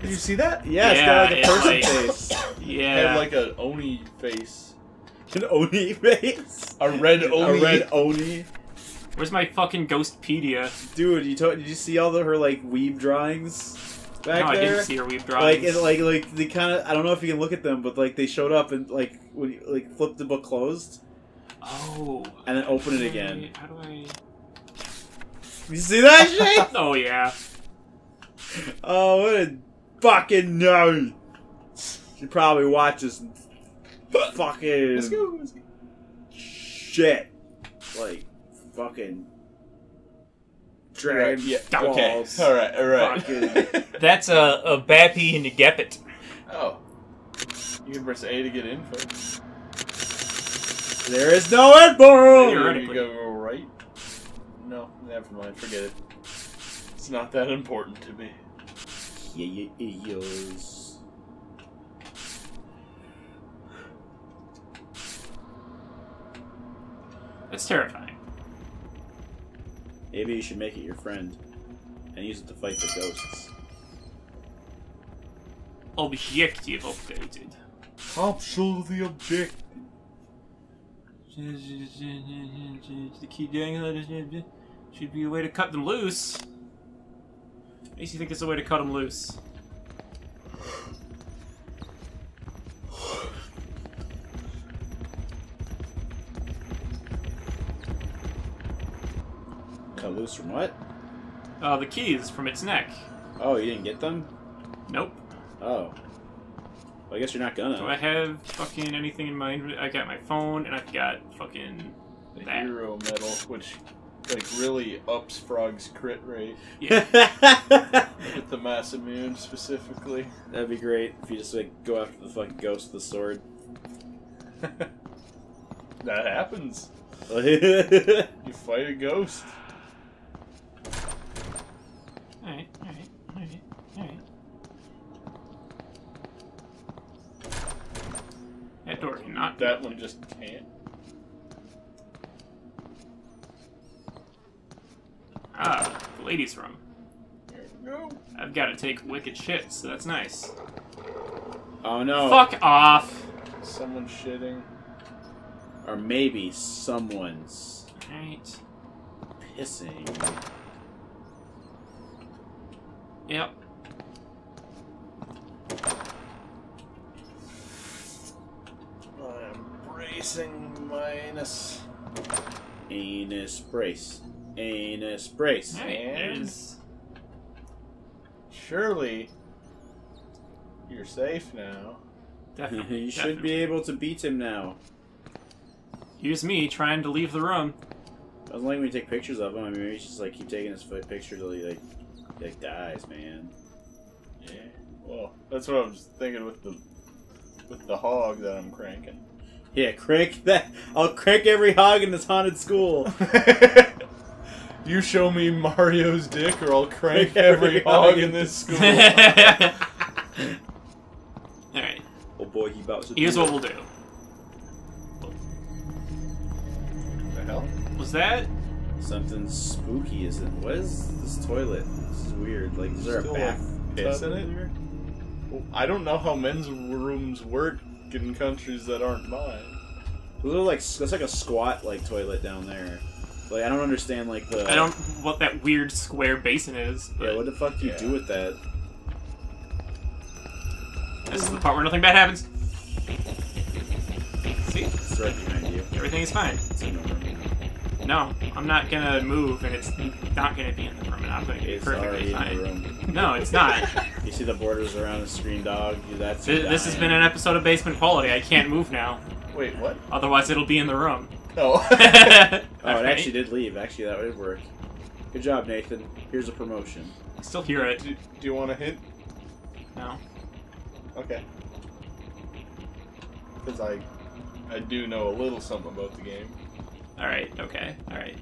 Did you see that? Yeah, it's Yeah, got like a it's person like- face. Yeah. Had like a Oni face. An Oni face. A red Oni. A red Oni. Where's my fucking Ghostpedia? Dude, you did you see all the her like weeb drawings back no, I didn't see her weave like drawings. it, like like they kind of I don't know if you can look at them, but like they showed up and like when you like flip the book closed oh. and then open it again. How do I? You see that shit? Oh yeah. oh, what a fucking nerd! She probably watches fucking Let's go. Let's go. shit like fucking Dragon Yeah. Balls. Okay. All right. All right. Fucking- That's a a Bappy and a Geppet. oh. You can press A to get in first. There is no info. You're- You go right. No, never mind. Forget it. It's not that important to me. Yeah, yeah, idiots. That's terrifying. Maybe you should make it your friend and use it to fight the ghosts. Objective updated. Capsule the object. The key dangler should be a way to cut them loose. Makes you think there's a way to cut them loose. Cut loose from what? Uh, the keys from its neck. Oh, you didn't get them? Nope. Oh. Well, I guess you're not gonna. Do I have fucking anything in mind? I got my phone and I've got fucking The That. hero medal, which like really ups Frog's crit rate yeah. with the mass immune specifically. That'd be great if you just like go after the fucking ghost with the sword. that happens. You fight a ghost. Alright, alright, alright, alright. That door cannot. That one just can't. Ah, the ladies' room. There we go. I've got to take wicked shit, so that's nice. oh no. Fuck off! Someone shitting. Or maybe someone's Alright. pissing. Yep. I'm bracing my anus. Anus brace. Anus uh, brace. Alright, And- there's. Surely you're safe now. Definitely. you should definitely. be able to beat him now. Here's me trying to leave the room. Doesn't like me take pictures of him. I mean, maybe you just like keep taking his foot picture till he like like dies, man. Yeah. Well, that's what I was thinking with the with the hog that I'm cranking. Yeah, crank that. I'll crank every hog in this haunted school. you show me Mario's dick, or I'll crank Crank every every hog hog in in this school. Alright, oh boy, he about to. here's do what it. we'll do. the hell? Was that? Something spooky is in. What is this toilet? This is weird. Like, is there Still a bath piss in it? there? Well, I don't know how men's rooms work in countries that aren't mine. Those are like that's like a squat like toilet down there. Like I don't understand like the. I don't what that weird square basin is. But Yeah, what the fuck do you Yeah. do with that? This is the part where nothing bad happens. See, It's right behind you. everything is fine. It's in the room. No, I'm not gonna move, and it's not gonna be in the room, and I'm gonna be It's perfectly already in fine. the room. No, it's not. You see the borders around the screen dog? That's Th- this has been an episode of Basement Quality. I can't move now, Wait, what? otherwise it'll be in the room. Oh. Oh, it actually did leave. Actually, that would work. Good job, Nathan. Here's a promotion. I still hear it. do, do you want to hint? No. Okay. Because I, I do know a little something about the game. All right. Okay. All right.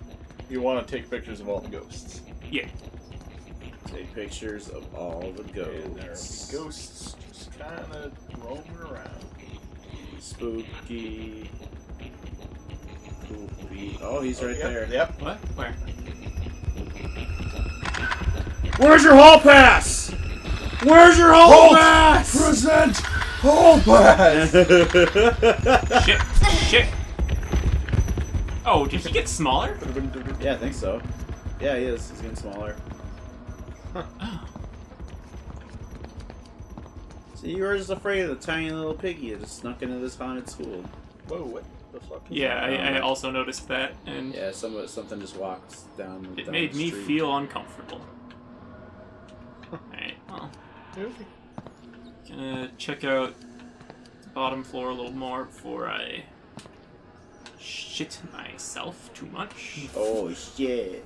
You want to take pictures of all the ghosts. Yeah. Take pictures of all the And there are ghosts. ghosts just kind of roaming around. Spooky. Poopy. Oh, he's Oh, right yep, there. Yep. What? Where? Where's your hall pass? Where's your hall whole mass? Present whole pass. Shit. Shit. Oh, did he get smaller? yeah, I think so. Yeah, he is. He's getting smaller. Oh. See, you were just afraid of the tiny little piggy that just snuck into this haunted school. Whoa, what the fuck? is Yeah, that? I, I also noticed that, and Yeah, some, something just walked down. The It down made the me feel uncomfortable. Alright, well, Really? gonna check out the bottom floor a little more before I shit myself too much. Oh shit!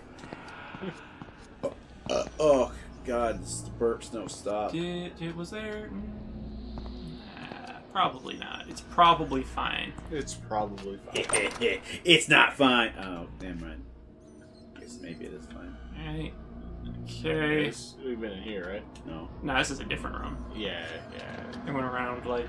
oh, uh, oh god, the burps no stop. Did, did was there? Nah, probably not. It's probably fine. It's probably fine. it's not fine. Oh, damn right. Guess maybe it is fine. Alright. Okay. Yes, We've been in here, right? No. No, this is a different room. Yeah, yeah. I went around like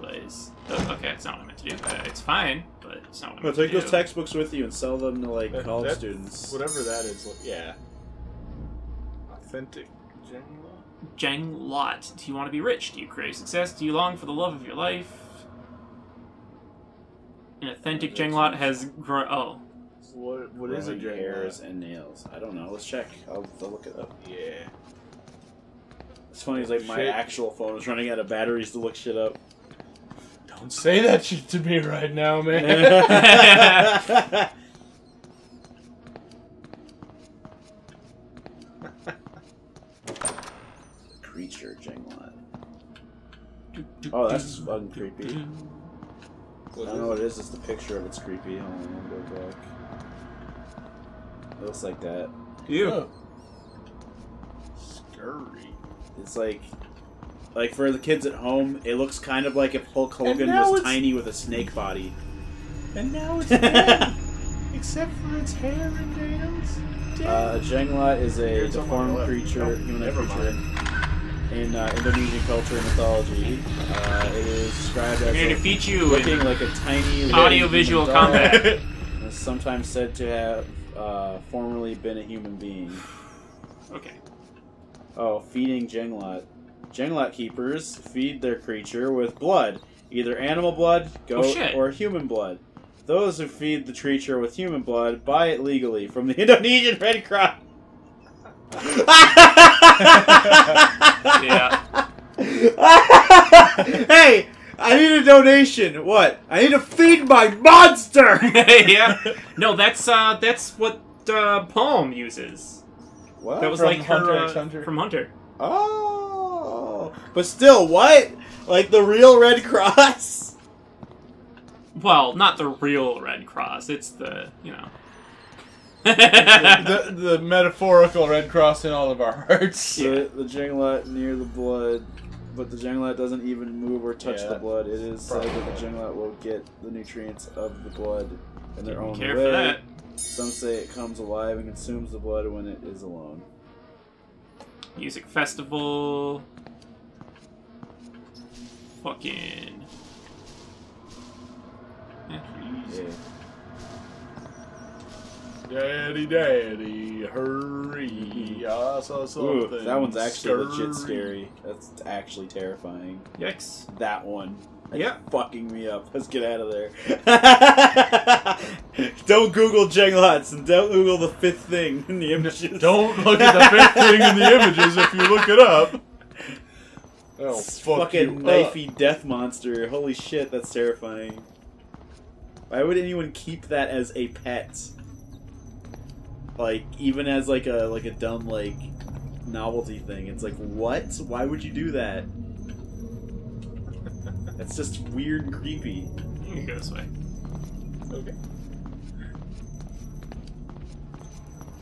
ways. Oh, okay, it's not what I meant to do. Uh, it's fine, but it's not what I Well, meant take to those do. textbooks with you and sell them to like That- college that- students. Whatever that is, like, yeah. Authentic genuine. Jenglot. Do you want to be rich? Do you crave success? Do you long for the love of your life? An authentic Jenglot has grown. Oh, What what is a Growing genuine? hairs and nails. I don't know. Let's check. I'll, I'll look it up. Yeah. It's funny. It's like my actual phone is running out of batteries to look shit up. Don't say that shit to me right now, man. Creature Jenglot. Oh, that's fucking creepy. I don't know what it is. It's the picture of it's creepy. Hold on, I'll go back. It looks like that. you. Oh. Scurry. It's like, like for the kids at home, it looks kind of like if Hulk Hogan was it's- tiny with a snake body. And now it's dead. Except for its hair and nails. Uh, a Jenglot is a Here's deformed creature, Nope, human never creature in uh, Indonesian culture and mythology. Uh, it is described as here to a- feed you looking in like a tiny living audio-visual combat. and sometimes said to have uh, formerly been a human being. Okay. Oh, feeding Jenglot. Jenglot keepers feed their creature with blood, either animal blood, goat, Oh, or human blood. Those who feed the creature with human blood buy it legally from the Indonesian Red Cross. Yeah. hey, I need a donation. What? I need to feed my monster. yeah. No, that's uh, that's what uh, Palm uses. What? That was From like her uh, Hunter. from Hunter. Oh, but still, what? Like the real Red Cross? Well, not the real Red Cross. It's the you know. The, the metaphorical Red Cross in all of our hearts. The, the Jenglot near the blood, but the Jenglot doesn't even move or touch Yeah, the blood. It is said that the Jenglot will get the nutrients of the blood in their own Care way. for that. Some say it comes alive and consumes the blood when it is alone. Music festival. Fucking. Yeah. Daddy, daddy, hurry! I saw something. Ooh, that one's actually legit scary. That's actually terrifying. Yikes. That one. That's Yeah. fucking me up. Let's get out of there. don't Google Jenglots and don't Google the fifth thing in the images. Don't look at the fifth thing in the images if you look it up. Oh, It's fuck fucking you up. knifey death monster. Holy shit, that's terrifying. Why would anyone keep that as a pet? Like, even as like a like a dumb like novelty thing. It's like what? Why would you do that? That's just weird and creepy. You can go this way. Okay.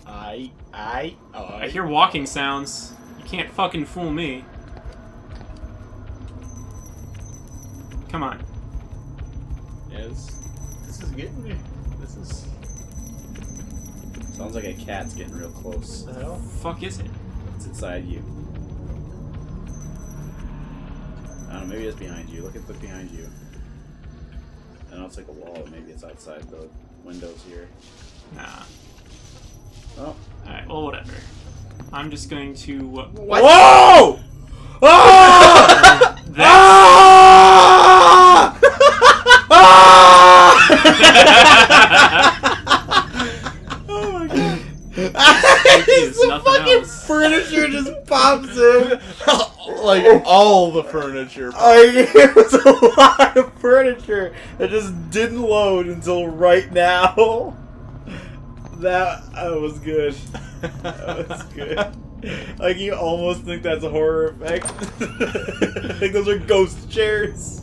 I, I, I. I hear walking sounds. You can't fucking fool me. Come on. Yes. This is getting me. This is. Sounds like a cat's getting real close. The hell? Fuck is it? It's inside you. I don't know, maybe it's behind you. Look at look behind you. I know it's like a wall, maybe it's outside the windows here. Nah. Oh, Alright, well, whatever. I'm just going to. Uh, What? Whoa! Ah! The furniture. Like, it was a lot of furniture that just didn't load until right now. That, that was good. That was good. Like you almost think that's a horror effect. like those are ghost chairs.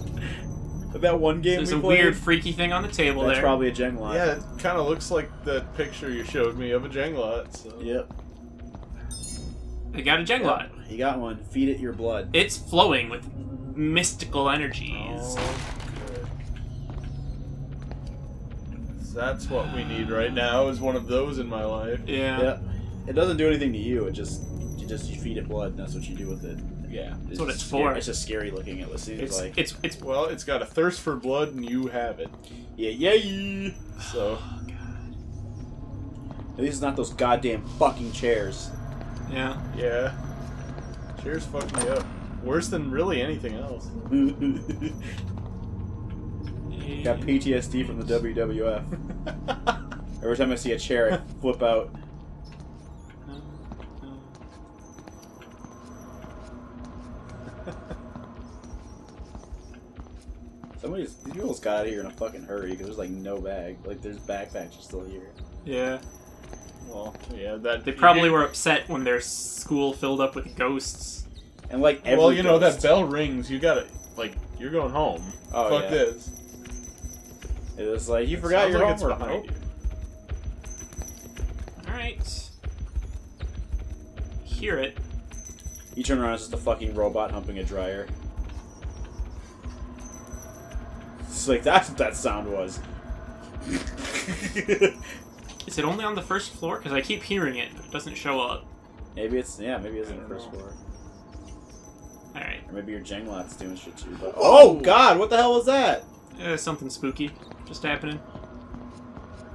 Like that one game There's we a played. weird, freaky thing on the table That's there. probably a Jenglot. yeah, it kind of looks like the picture you showed me of a Jenglot. So. Yep. They got a Jenglot. Yep. You got one. Feed it your blood. It's flowing with mystical energies. Oh, good. That's what we need right now. Is one of those in my life. Yeah. Yep. It doesn't do anything to you. It just you just you feed it blood. and That's what you do with it. Yeah. That's what just it's scary- for. It's just scary looking. It seems It's like. it's it's. Well, it's got a thirst for blood, and you have it. Yeah, yeah. So Oh god. At least it's not those goddamn fucking chairs. Yeah. yeah. Cheers, fucked me up. Worse than really anything else. Got PTSD from the WWF. Every time I see a chair, I flip out. Somebody's these people just got out of here in a fucking hurry because there's like no bag. Like there's backpacks are still here. Yeah. Well, yeah, that They probably were upset when their school filled up with ghosts. And like every well, you know ghost- that bell rings. You gotta like you're going home. Oh, Fuck yeah. this. It was like you It forgot your like it's homework. behind Nope. you. Alright. Hear it. You turn around, it's just a fucking robot humping a dryer. It's like that's what that sound was. Is it only on the first floor? Because I keep hearing it, but it doesn't show up. maybe it's yeah, maybe it's I in the first know. floor. Alright. Or maybe your Jenglot's doing shit too. But Whoa! oh god, what the hell was that? Uh, something spooky just happening.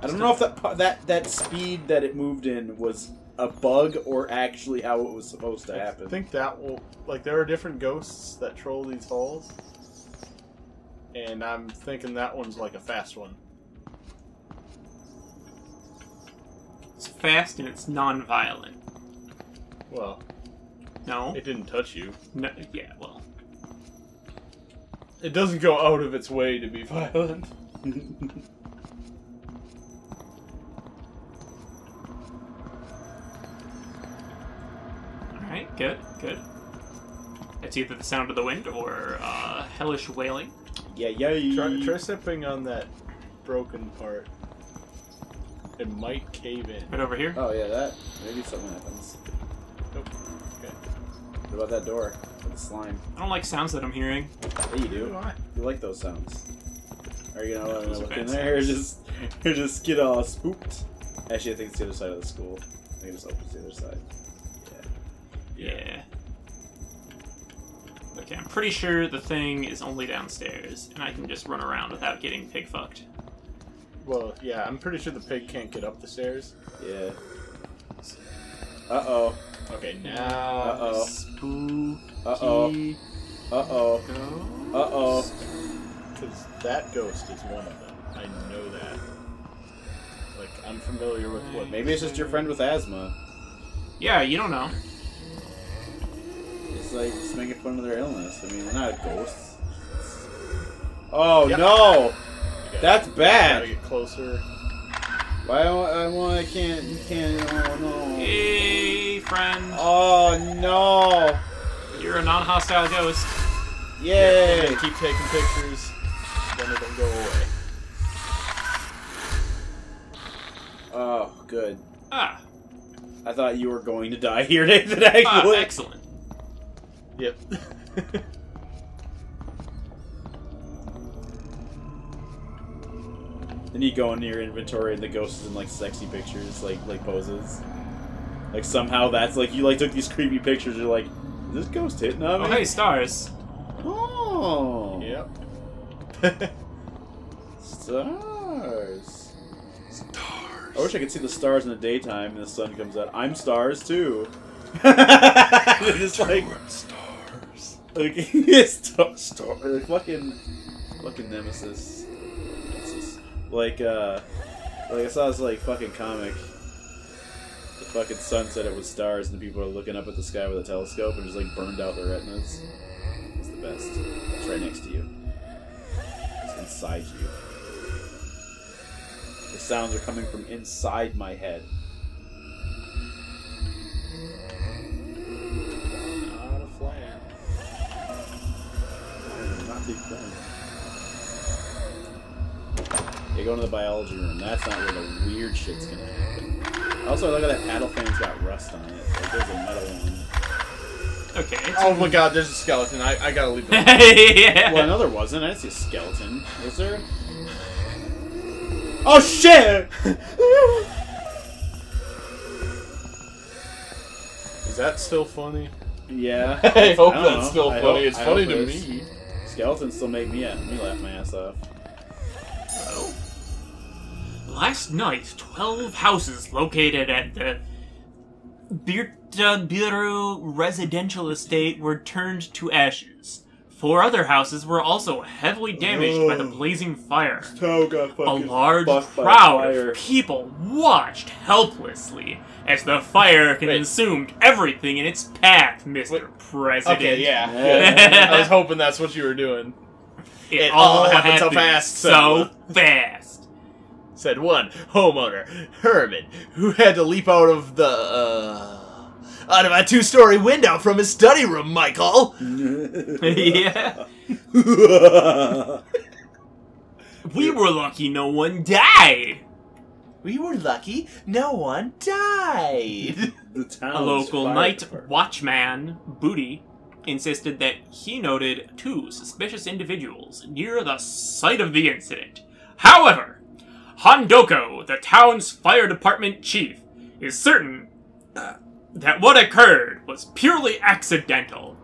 I don't know if that that that speed that it moved in was a bug or actually how it was supposed to happen. I think that will like there are different ghosts that troll these halls, and I'm thinking that one's like a fast one. Fast and it's non-violent. Well, No? it didn't touch you. no yeah, well. It doesn't go out of its way to be violent. Alright, good, good. It's either the sound of the wind or uh, hellish wailing. yeah, yeah. Try, try stepping on that broken part. It might cave in. Right over here. Oh yeah, that maybe something happens. Nope. Okay. What about that door with the slime? I don't like sounds that I'm hearing. Yeah, you do. I? You like those sounds. Are you gonna let me Those look in bad there or just or just get all spooked? Actually, I think it's the other side of the school. I think it just opens the other side. Yeah. Okay, I'm pretty sure the thing is only downstairs, and I can just run around without getting pig fucked. Well, yeah, I'm pretty sure the pig can't get up the stairs. Yeah. Uh oh. Okay, now. Uh-oh. Spooky Uh oh. Uh oh. Uh oh. Because that ghost is one of them. I know that. Like, I'm familiar with what. Maybe it's just your friend with asthma. Yeah, you don't know. It's like just making fun of their illness. I mean, they're not ghosts. Oh Yep. no! You gotta- That's you bad. Gotta get closer. Why? I, I can't. You can't. Oh no. Hey, friend. Oh no! You're a non-hostile ghost. Yay! And keep taking pictures, then it'll go away. Oh, good. Ah, I thought you were going to die here, Nathan. ah excellent. Yep. Then you go into your inventory and the ghost is in like sexy pictures, like like poses. Like somehow that's like you like took these creepy pictures. You're like, is this ghost hitting on Oh, me? hey, stars. Oh, yep. stars. Stars. I wish I could see the stars in the daytime and the sun comes out. I'm stars too. They're just like, stars. like star, star, like fucking, fucking nemesis. Like, uh, like I saw this like fucking comic. The fucking sun said it was stars, and the people are looking up at the sky with a telescope and just like burned out their retinas. It's the best. It's right next to you. It's inside you. The sounds are coming from inside my head. Not a flan. Not big fun. Go into the biology room. That's not where the weird shit's gonna happen. Also, look at that paddle fan's got rust on it. Like, there's a metal one. Okay. Oh my god, there's a skeleton. I, I gotta leave it. yeah. Well, no, there wasn't. I didn't see a skeleton. Was there? Oh shit! Is that still funny? yeah. I hope don't that's know. still I funny. hope- it's I funny hope to it is. me. Skeletons still make me, uh, me laugh my ass off. Last night, 12 houses located at the Birta Birtabiru residential estate were turned to ashes. Four other houses were also heavily damaged by the Oh. blazing fire. Toe A large crowd fire. of people watched helplessly as the fire Wait. consumed everything in its path, Mr. Wait. President. Okay, yeah. Yeah. I was hoping that's what you were doing. It, It all all happened happened so fast, So fast. Said one homeowner, Herman, who had to leap out of the uh, out of a two-story window from his study room. Michael. yeah. We were lucky no one died. We were lucky. No one died. the town. A local night watchman, Booty, insisted that he noted two suspicious individuals near the site of the incident. However, Hondoko, the town's fire department chief, is certain uh, that what occurred was purely accidental.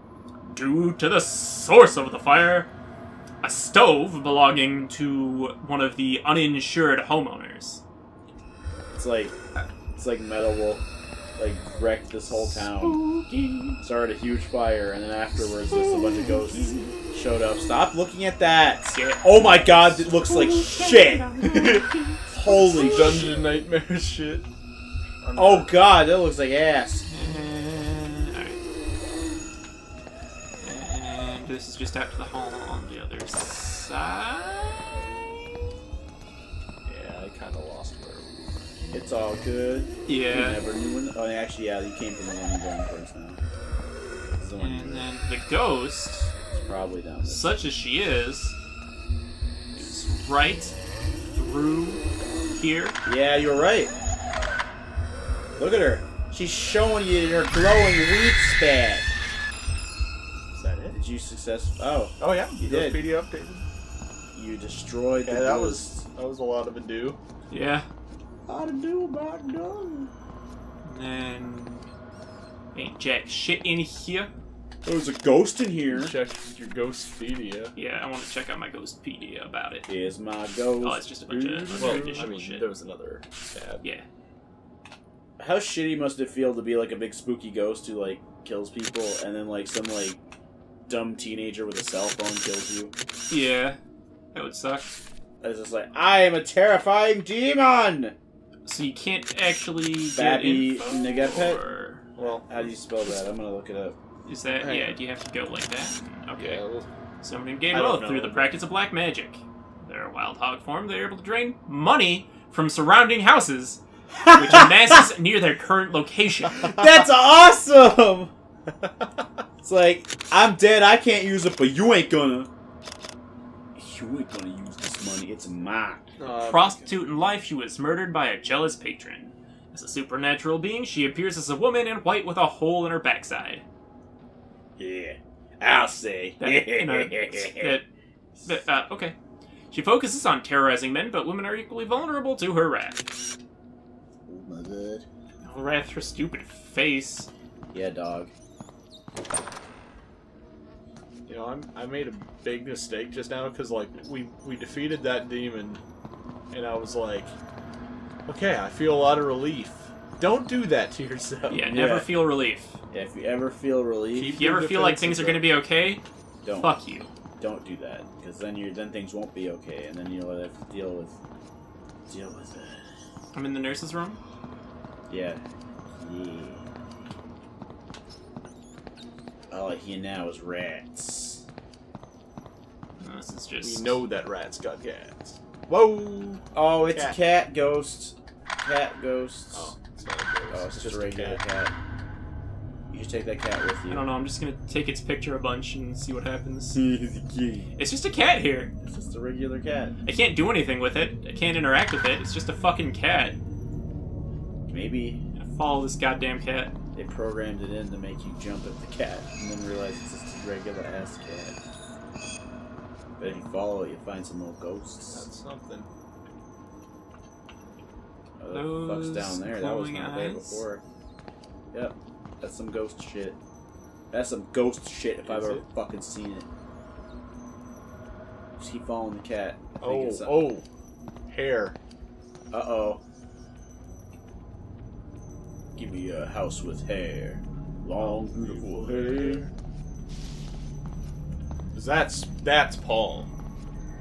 Due to the source of the fire, a stove belonging to one of the uninsured homeowners. It's like it's like Metal Wolf, like wrecked this whole town. Started a huge fire, and then afterwards, just a bunch of ghosts showed up. Stop looking at that! Oh my god, it looks like shit. Holy! Dungeon nightmare shit. Oh god, that looks like ass. And, this is just out to the hall on the other side. All good. Yeah. You Yeah. never knew when. Oh, actually, yeah, you came from the one you're going first now. The one And then the ghost, it's probably down this. such as she is, is right through here. Yeah, you're right. Look at her. She's showing you her glowing weed spat. Is that it? Did you success? Oh, Oh yeah, You did. PD updated. you destroyed Yeah, the that ghost. was that was a lot of ado. Yeah. How to do about done? And then ain't jack shit in here. There's a ghost in here. Check your Ghostpedia. Yeah, I want to check out my Ghostpedia about it. Is my ghost. Oh, it's just a bunch of Well, additional I mean, shit. there was another tab. Yeah. How shitty must it feel to be like a big spooky ghost who like kills people, and then like some like dumb teenager with a cell phone kills you? Yeah. That would suck. It's just like I am a terrifying demon. So you can't actually get Babby info, Nigapet? or Well, How do you spell that? I'm gonna look it up. is that Hang yeah? Do you have to go like that? Okay. yeah, well, Someone in game I mode through the practice of black magic. They're a wild hog form. They're able to drain money from surrounding houses, which amasses near their current location. That's awesome. It's like I'm dead. I can't use it, but you ain't gonna. You ain't gonna use this money. It's mine. uh, Prostitute in life, she was murdered by a jealous patron. As a supernatural being, she appears as a woman in white with a hole in her backside. Yeah, I'll say. That, you know, that, that, uh, okay. She focuses on terrorizing men, but women are equally vulnerable to her wrath. Oh my god. Oh, wrath, her stupid face. Yeah, dog. You know, I'm, I made a big mistake just now because like we we defeated that demon, and I was like, okay, I feel a lot of relief. Don't do that to yourself. Yeah, never Yeah. feel relief. Yeah, if you ever feel relief, Keep- If you ever feel like things are going to be okay, don't fuck you. don't do that because then you then things won't be okay, and then you'll have to deal with deal with it. I'm in the nurse's room. Yeah, yeah. All I hear now is rats. No, this is We know that rats got cats. Whoa! Oh, it's Cat. a cat ghost. Cat ghost. Oh, it's not a ghost. Oh, it's just a regular cat. You should take that cat with you. I don't know. I'm just gonna take its picture a bunch and see what happens. it's It's just a cat here. It's just a regular cat. I can't do anything with it. I can't interact with it. It's just a fucking cat. Maybe I follow this goddamn cat. They programmed it in to make you jump at the cat and then realize it's just a regular ass cat. But if you follow it, you find some little ghosts. That's something. Oh, the fuck's Those down there? That was glowing not there eyes. before. Yep, that's some ghost shit. That's some ghost shit if I've ever it? fucking seen it. Just keep following the cat. I Oh, oh. Hair. Uh oh. Give me a house with hair. Long, beautiful hair. 'Cause That's that's Palm.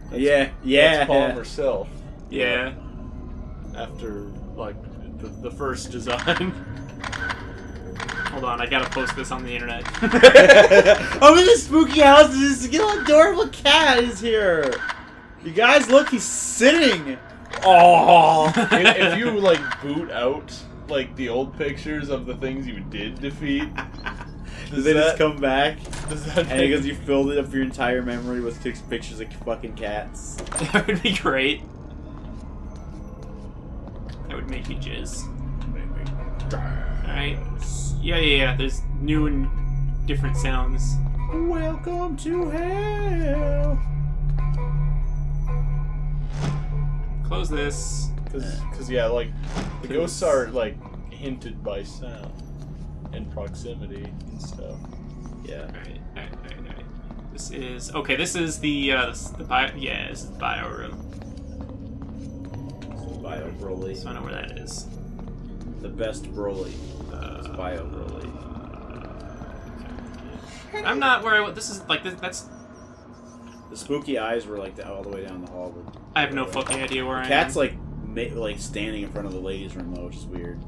That's, yeah, yeah. That's Palm herself. Yeah. After like the, the first design. Hold on. I gotta post this on the internet. I'm in a spooky house. This little adorable cat is here. You guys, look, he's sitting. Oh, if, if you like boot out like the old pictures of the things you did defeat, Does does they that, just come back? does that And because you filled it up your entire memory with six pictures of fucking cats. that would be great. That would make you jizz. Alright. Yeah, yeah, yeah. There's new and different sounds. Welcome to hell. Close this. Because yeah, like the 'Cause- ghosts are like hinted by sound and proximity and stuff. Yeah. Alright, alright, alright, alright. This is okay. This is the uh, this, the bio. Yeah, this is the bio room. Bio Broly. So I know where that is. The best Broly. Uh, Bio Broly. I'm not where I. wa- This is like this, that's. The spooky eyes were like the, all the way down the hall. I have no fucking idea where I am. cat's like ma- like standing in front of the ladies' room though, which is weird.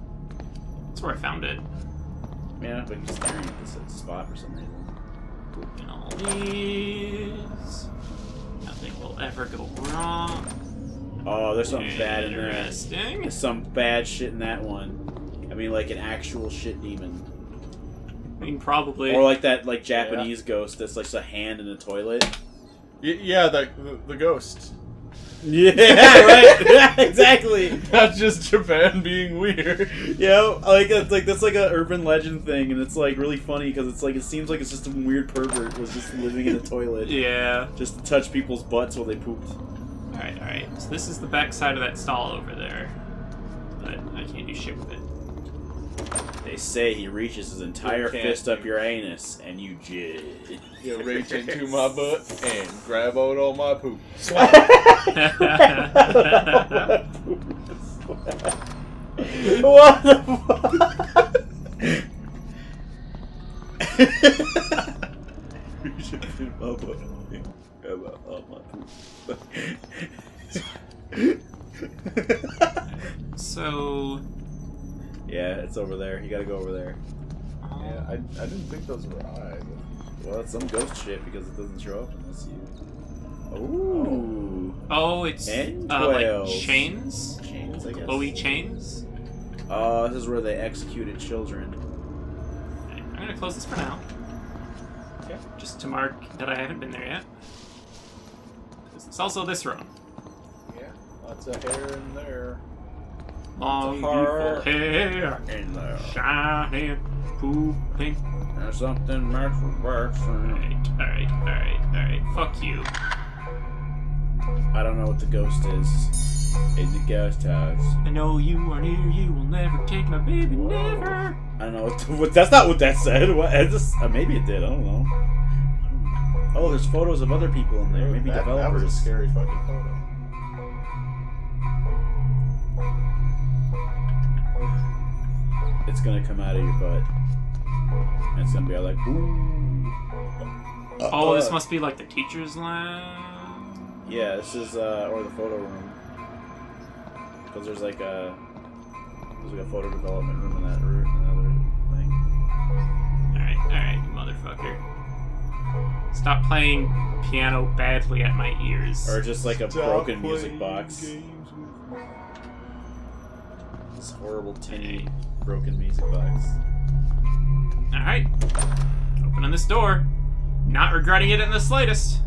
That's where I found it. Yeah, but he's staring at this spot for some reason. And all these. Nothing will ever go wrong. Oh, there's something bad in there. Interesting. There's some bad shit in that one. I mean, like an actual shit demon, I mean, probably. or like that like Japanese ghost that's like a hand in the toilet. Y- yeah, the, the the ghost. Yeah, right. exactly. Not just Japan being weird. Yeah, like it's like that's like a urban legend thing, and it's like really funny because it's like it seems like it's just some weird pervert was just living in a toilet yeah. just to touch people's butts while they pooped. Alright, alright. So this is the back side of that stall over there. But I can't do shit with it. They say he reaches his entire fist up your anus, and you jizz. You reach into my butt and grab out all my poop. what the fuck? Reach into my butt and grab out all my poop. so. yeah, it's over there. You gotta go over there. Yeah, I, I didn't think those were eyes. Well, it's some ghost shit because it doesn't show up unless you. Ooh. Oh, it's And uh, like chains? Chains, I guess. Glowy chains? Oh, this is where they executed children. Okay, I'm gonna close this for now. Okay. Just to mark that I haven't been there yet. It's also this room. Yeah, lots of hair in there. Long, beautiful hair. and there. Shining, pooping. There's something marked for works. Alright, alright, alright, alright. Fuck you. I don't know what the ghost is. In the ghost house. I know you are near, you will never take my baby, never. I know what, that's not what that said. What, I just, uh, maybe it did. I don't know. Oh, there's photos of other people in there. Maybe that, developers. That was a scary fucking photo. It's gonna come out of your butt. And it's gonna be like, ooh. Oh, this Uh, must be like the teacher's lab. Yeah, this is uh, or the photo room. Because there's like a there's like a photo development room in that room, another thing. Alright, alright, you motherfucker. Stop playing piano badly at my ears. Or just like a Stop broken music playing box. This horrible tinny broken music box. Alright. Opening this door. Not regretting it in the slightest.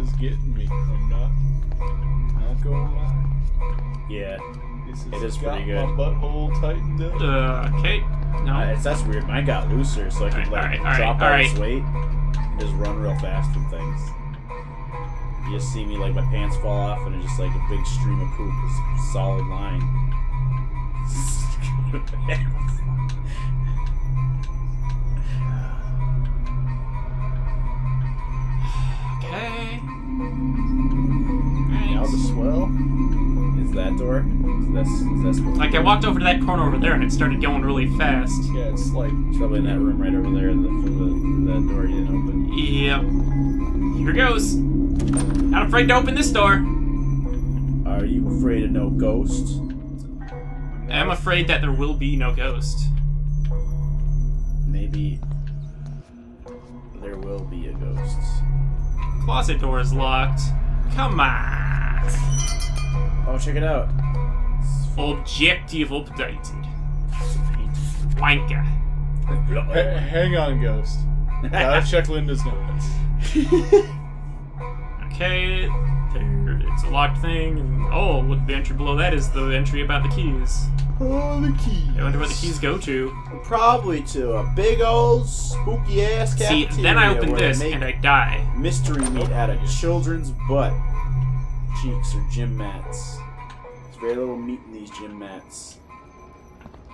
Is getting me. I'm not. Not gonna lie. Yeah, This It is pretty good. My butthole tightened up. Uh, okay. No. Uh, it's, that's weird. Mine got looser, so I could Alright, like alright, alright, drop all this weight and just run real fast from things. You just see me like my pants fall off and it's just like a big stream of poop, It's a solid line. The swell. Is that door? Is this is this door? Like I walked over to that corner over there and it started going really fast. Yeah, it's like It's probably in that room right over there. The, the, the, that door you didn't open. Yep. Here goes. Not afraid to open this door. Are you afraid of no ghosts? I'm afraid that there will be no ghost. Maybe there will be a ghost. Closet door is locked. Come on. Oh, check it out. Objective updated. Wanker. H- hang on, ghost. Gotta check Linda's notes. Okay, there, it's a locked thing, and oh, look, the entry below that is the entry about the keys. Oh, the keys. I wonder where the keys go to. Probably to a big old spooky ass See, then I open this and I die. mystery meat out of children's butt cheeks or gym mats. There's very little meat in these gym mats.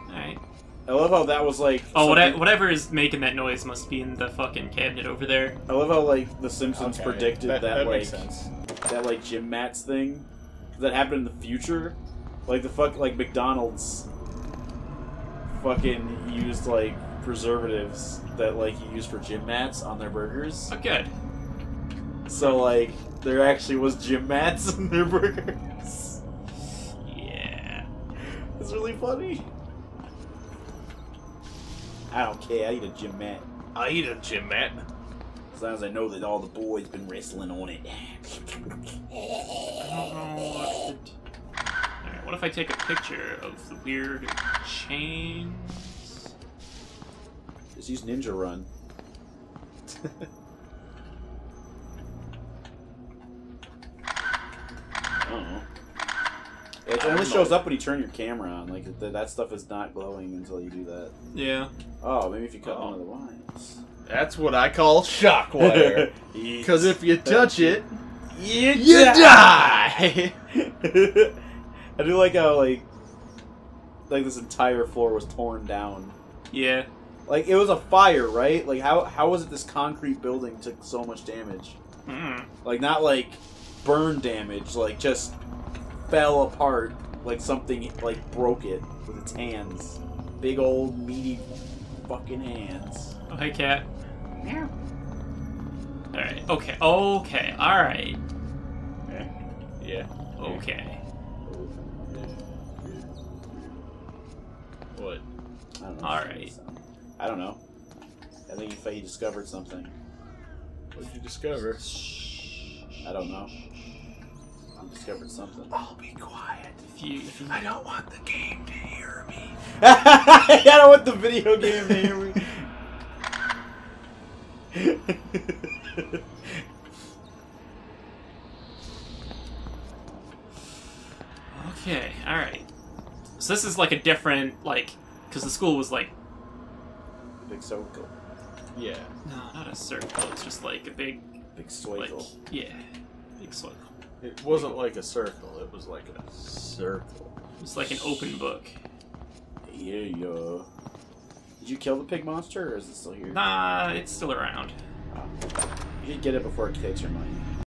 Alright. I love how that was like. Oh, something- whatever, whatever is making that noise must be in the fucking cabinet over there. I love how like The Simpsons Okay, predicted that, that like makes sense. that like gym mats thing that happened in the future. Like the fuck like McDonald's fucking used like preservatives that like you use for gym mats on their burgers. Oh, good. So like there actually was gym mats in their burgers. Yeah. It's really funny. I don't care. I eat a gym mat I eat a gym mat. as long as I know that all the boys been wrestling on it. I don't what Alright, what if I take a picture of the weird chains? Just use Ninja Run. I don't know. It I only don't shows up when you turn your camera on. Like th- that stuff is not glowing until you do that. Yeah. Oh, maybe if you cut Oh. one of the lines. That's what I call shock wire. Because if you touch it, you, you die. I do like how like like this entire floor was torn down. Yeah. Like it was a fire, right? Like how how was it this concrete building took so much damage? Mm. Like not like burn damage, like just fell apart like something like broke it with its hands. Big old meaty fucking hands. Oh, hey, cat. Yeah. Alright, okay, okay, alright, yeah. yeah. okay. What? I don't know. Alright. I don't know. I think you thought you discovered something. What did you discover? I don't know. You discovered something. I'll be quiet. If you, if you, I don't want the game to hear me. I don't want the video game to hear me. okay, alright. So this is like a different, like, because the school was like, Big circle. Yeah. no, not a circle, it's just like a big, Big like, circle. yeah, big circle. It wasn't like a circle. It was like a circle. It's like an open book. Yeah, yeah. Did you kill the pig monster, or is it still here? Nah, it's still around. You should get it before it takes your money.